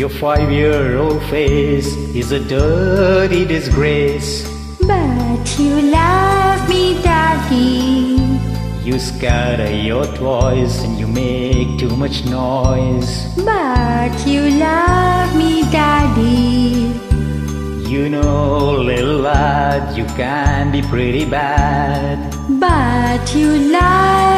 Your five year old face is a dirty disgrace. But you love me, Daddy. You scatter your toys and you make too much noise. But you love me, Daddy. You know, little lad, you can be pretty bad. But you love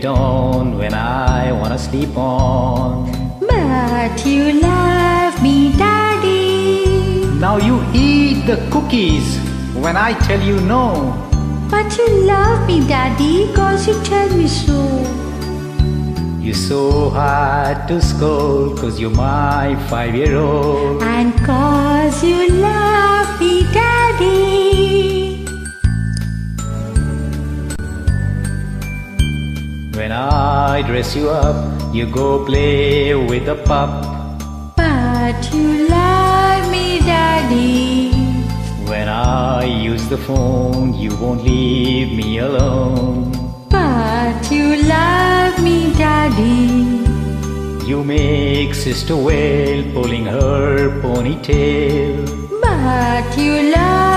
dawn when I wanna sleep on. But you love me, Daddy. Now you eat the cookies when I tell you no. But you love me, Daddy, cause you tell me so. You're so hard to scold cause you're my five year old. And cause you love When I dress you up, you go play with the pup. But you love me, Daddy. When I use the phone, you won't leave me alone. But you love me, Daddy. You make Sister wail pulling her ponytail. But you love me, Daddy.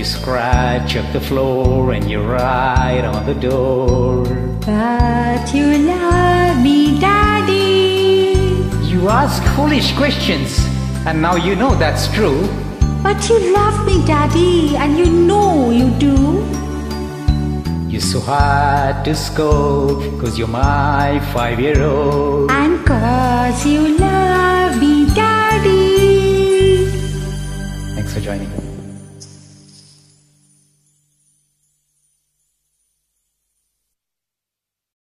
You scratch up the floor and you write on the door. But you love me, Daddy. You ask foolish questions, and now you know that's true. But you love me, Daddy, and you know you do. You're so hard to scold, cause you're my five year old. And cause you love me, Daddy. Thanks for joining.